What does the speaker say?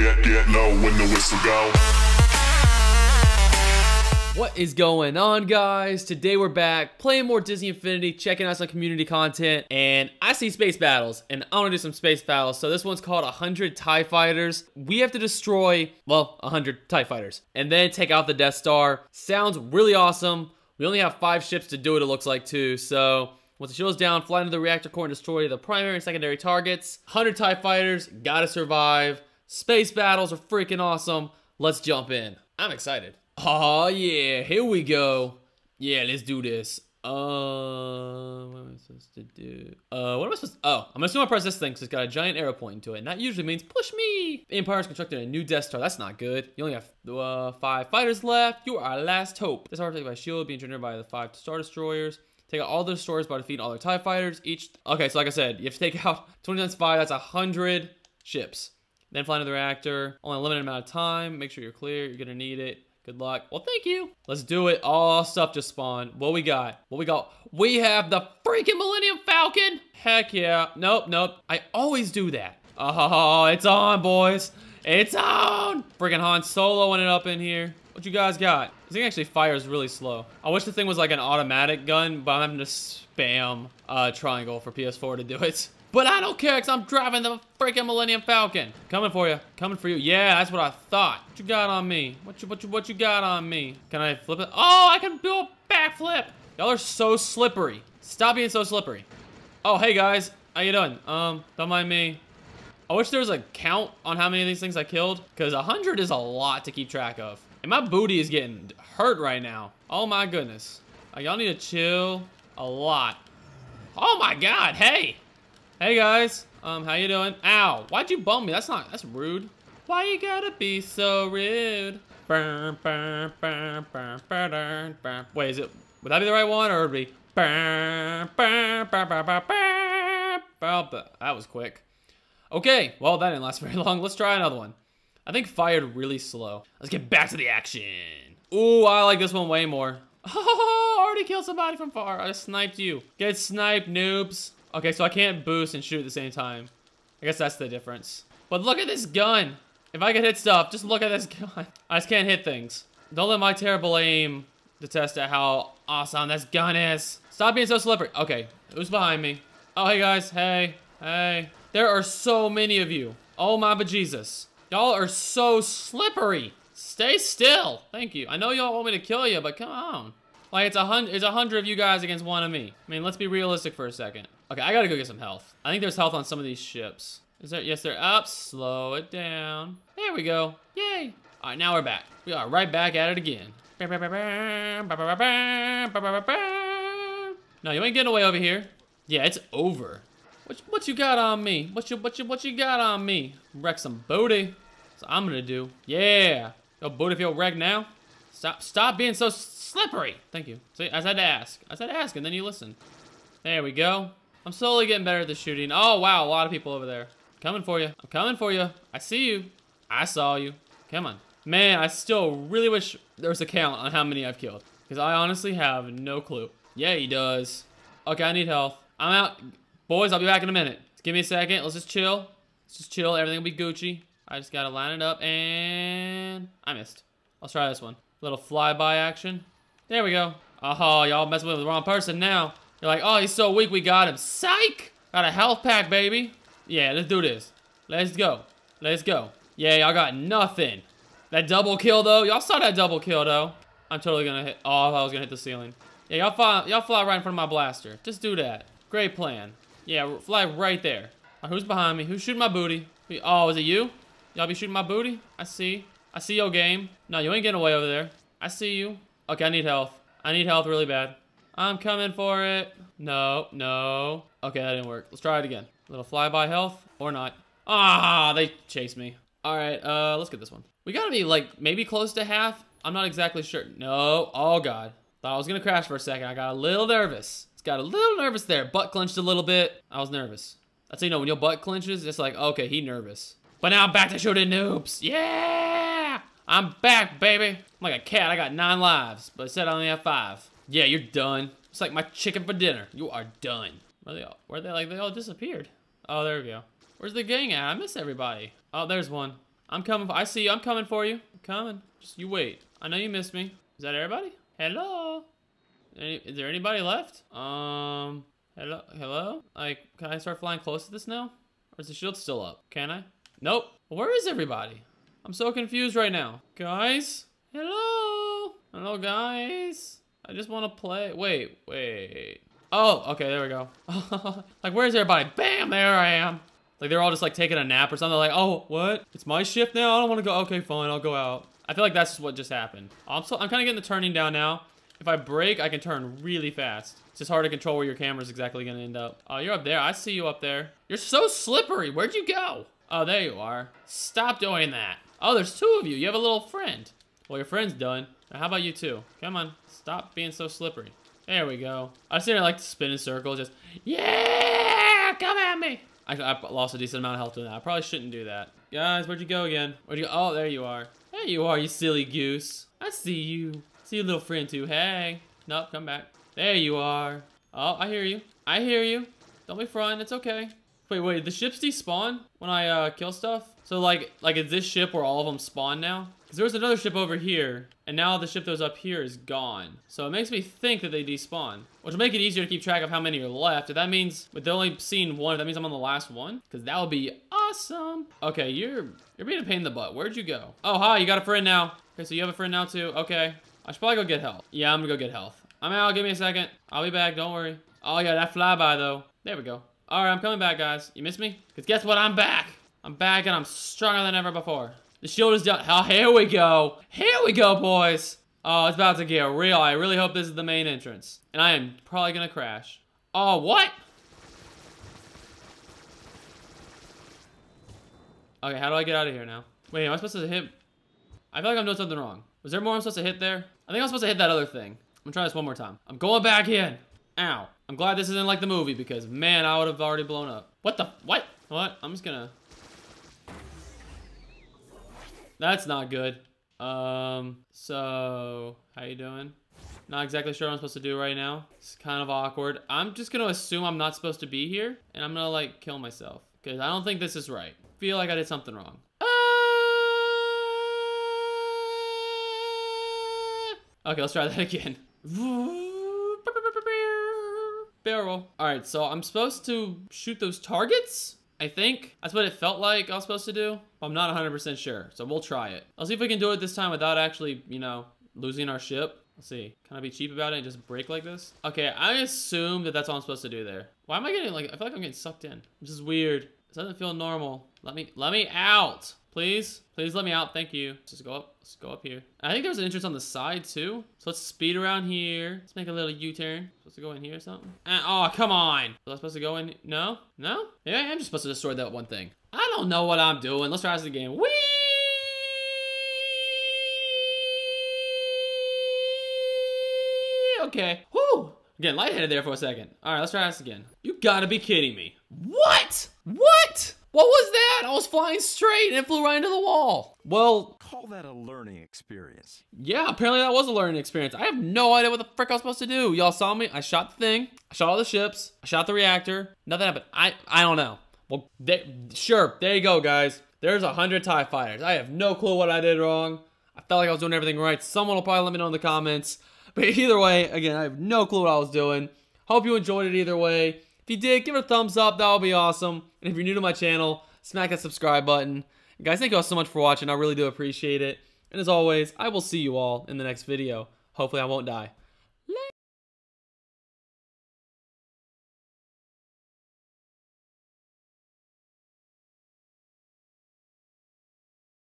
get, get low when the whistle go. What is going on, guys? Today we're back playing more Disney Infinity, checking out some community content, and I see space battles, and I want to do some space battles. So this one's called 100 TIE Fighters. We have to destroy, well, 100 TIE Fighters, and then take out the Death Star. Sounds really awesome. We only have five ships to do it, it looks like, too. So once the shield's down, fly into the reactor core and destroy the primary and secondary targets. 100 TIE Fighters, gotta survive. Space battles are freaking awesome. Let's jump in. I'm excited. Oh yeah, here we go. Yeah, let's do this. Uh, what am I supposed to do? Uh, what am I supposed to, oh, I'm assuming I press this thing because it's got a giant arrow pointing to it, and that usually means push me. The Empire's constructed a new Death Star. That's not good. You only have uh, five fighters left. You are our last hope. This Star taken by shield, being generated by the five Star Destroyers. Take out all the destroyers by defeating all their TIE fighters. Each, okay, so like I said, you have to take out 20 times 5, that's 100 ships. Then fly into the reactor. Only a limited amount of time. Make sure you're clear. You're gonna need it. Good luck. Well, thank you. Let's do it. All stuff just spawned. What we got? What we got? We have the freaking Millennium Falcon. Heck yeah. Nope, nope. I always do that. Oh, it's on, boys. It's on. Freaking Han Solo it up in here. What you guys got? This thing actually fires really slow. I wish the thing was like an automatic gun, but I'm having to spam uh, triangle for PS4 to do it. But I don't care because I'm driving the freaking Millennium Falcon. Coming for you. Coming for you. Yeah, that's what I thought. What you got on me? What you what you what you got on me? Can I flip it? Oh, I can do a backflip. Y'all are so slippery. Stop being so slippery. Oh, hey guys. How you doing? Um, don't mind me. I wish there was a count on how many of these things I killed because 100 is a lot to keep track of. And my booty is getting hurt right now. Oh my goodness. Uh, Y'all need to chill a lot. Oh my god, hey! Hey guys, um, how you doing? Ow, why'd you bump me? That's not, that's rude. Why you gotta be so rude? Wait, is it, would that be the right one or would it be? Well, that was quick. Okay, well that didn't last very long. Let's try another one. I think fired really slow. Let's get back to the action. Ooh, I like this one way more. Oh, already killed somebody from far. I sniped you. Get sniped, noobs. Okay, so I can't boost and shoot at the same time. I guess that's the difference. But look at this gun. If I can hit stuff, just look at this gun. I just can't hit things. Don't let my terrible aim to test out how awesome this gun is. Stop being so slippery. Okay, who's behind me? Oh, hey guys. Hey, hey. There are so many of you. Oh my bejesus. Y'all are so slippery. Stay still. Thank you. I know y'all want me to kill you, but come on. Like, it's a hundred, it's a hundred of you guys against one of me. I mean, let's be realistic for a second. Okay, I gotta go get some health. I think there's health on some of these ships. Is there? Yes, they're up. Slow it down. There we go. Yay. All right, now we're back. We are right back at it again. No, you ain't getting away over here. Yeah, it's over. What, what you got on me? What you, what you, what you got on me? Wreck some booty. So I'm gonna do. Yeah. Yo, booty feel wrecked now? Stop, stop being so slippery. Thank you. See, I said to ask. I said to ask, and then you listen. There we go. I'm slowly getting better at the shooting. Oh, wow, a lot of people over there. Coming for you. I'm coming for you. I see you. I saw you. Come on. Man, I still really wish there was a count on how many I've killed. Because I honestly have no clue. Yeah, he does. Okay, I need health. I'm out. Boys, I'll be back in a minute. Just give me a second. Let's just chill. Let's just chill. Everything will be Gucci. I just gotta line it up and I missed. Let's try this one. Little flyby action. There we go. Oh, y'all messing with the wrong person now. You're like, oh, he's so weak, we got him. Psych! Got a health pack, baby. Yeah, let's do this. Let's go. Let's go. Yeah, y'all got nothing. That double kill, though. Y'all saw that double kill, though. I'm totally gonna hit. Oh, I was gonna hit the ceiling. Yeah, y'all fly, y'all fly right in front of my blaster. Just do that. Great plan. Yeah, fly right there. Who's behind me? Who's shooting my booty? Oh, is it you? Y'all be shooting my booty? I see. I see your game. No, you ain't getting away over there. I see you. Okay, I need health. I need health really bad. I'm coming for it. No, no. Okay, that didn't work. Let's try it again. A little flyby health or not. Ah, they chased me. All right, uh, let's get this one. We gotta be like maybe close to half. I'm not exactly sure. No, oh God. Thought I was gonna crash for a second. I got a little nervous. It's got a little nervous there. Butt clenched a little bit. I was nervous. That's how you know when your butt clenches, it's like, okay, he nervous. But now I'm back to shooting noobs. Yeah! I'm back, baby. I'm like a cat. I got nine lives, but I said I only have five. Yeah, you're done. It's like my chicken for dinner. You are done. Where they all? Where they like? They all disappeared. Oh, there we go. Where's the gang at? I miss everybody. Oh, there's one. I'm coming. I see you. I'm coming for you. I'm coming. Just you wait. I know you missed me. Is that everybody? Hello? Any, is there anybody left? Um, hello? Hello? Like, can I start flying close to this now? Or is the shield still up? Can I? Nope. Where is everybody? I'm so confused right now. Guys? Hello? Hello, guys? I just want to play. Wait, wait. Oh, okay, there we go. like, where's everybody? Bam, there I am. Like, they're all just, like, taking a nap or something. like, oh, what? It's my shift now? I don't want to go. Okay, fine, I'll go out. I feel like that's what just happened. I'm, so, I'm kind of getting the turning down now. If I brake, I can turn really fast. It's just hard to control where your camera's exactly to end up. Oh, you're up there. I see you up there. You're so slippery. Where'd you go? Oh, there you are. Stop doing that. Oh, there's two of you. You have a little friend. Well, your friend's done. Now, how about you two? Come on. Stop being so slippery. There we go. I see I like to spin in circles. Just, yeah, come at me. I, I lost a decent amount of health doing that. I probably shouldn't do that. Guys, where'd you go again? Where'd you go? Oh, there you are. There you are, you silly goose. I see you. See your little friend too. Hey. Nope, come back. There you are. Oh, I hear you. I hear you. Don't be fronting. It's okay. Wait, wait, the ships despawn when I uh, kill stuff? So like, like is this ship where all of them spawn now? Because there was another ship over here, and now the ship that was up here is gone. So it makes me think that they despawn, which will make it easier to keep track of how many are left. If that means, with only seeing one, that means I'm on the last one, because that would be awesome. Okay, you're you're being a pain in the butt. Where'd you go? Oh, hi, you got a friend now. Okay, so you have a friend now too. Okay, I should probably go get health. Yeah, I'm gonna go get health. I'm out. Give me a second. I'll be back. Don't worry. Oh yeah, that flyby though. There we go. All right, I'm coming back, guys. You missed me? Because guess what? I'm back. I'm back, and I'm stronger than ever before. The shield is down. Oh, here we go. Here we go, boys. Oh, it's about to get real. I really hope this is the main entrance. And I am probably to crash. Oh, what? Okay, how do I get out of here now? Wait, am I supposed to hit... I feel like I'm doing something wrong. Was there more I'm supposed to hit there? I think I'm supposed to hit that other thing. I'm gonna try this one more time. I'm going back in. Ow. I'm glad this isn't like the movie because, man, I would have already blown up. What the? What? What? I'm just gonna... That's not good. Um, so, how you doing? Not exactly sure what I'm supposed to do right now. It's kind of awkward. I'm just gonna assume I'm not supposed to be here, and I'm gonna, like, kill myself. Because I don't think this is right. Feel like I did something wrong. Uh, okay, let's try that again. Barrel. All right, so I'm supposed to shoot those targets? I think that's what it felt like I was supposed to do. I'm not 100% sure, so we'll try it. I'll see if we can do it this time without actually, you know, losing our ship. Let's see. Can I be cheap about it and just brake like this? Okay, I assume that that's all I'm supposed to do there. Why am I getting like, I feel like I'm getting sucked in. This is weird. This doesn't feel normal. Let me, let me out. Please, please let me out. Thank you. Let's just go up. Let's go up here. I think there's an entrance on the side too. So let's speed around here. Let's make a little U-turn. Supposed to go in here or something? Oh, come on. Was I supposed to go in? No? No? Yeah, I'm just supposed to destroy that one thing. I don't know what I'm doing. Let's try this again. Whee! Okay. Whoo! Again, lightheaded there for a second. All right, let's try this again. You gotta be kidding me. What? What? What was that? I was flying straight and flew right into the wall. Well, call that a learning experience. Yeah, apparently that was a learning experience. I have no idea what the frick I was supposed to do. Y'all saw me. I shot the thing. I shot all the ships. I shot the reactor. Nothing happened. I I don't know. Well, they, sure. There you go, guys. There's a hundred TIE fighters. I have no clue what I did wrong. I felt like I was doing everything right. Someone will probably let me know in the comments. But either way, again, I have no clue what I was doing. Hope you enjoyed it either way. If you did, give it a thumbs up. That would be awesome. And if you're new to my channel, smack that subscribe button. And guys, thank you all so much for watching. I really do appreciate it. And as always, I will see you all in the next video. Hopefully I won't die.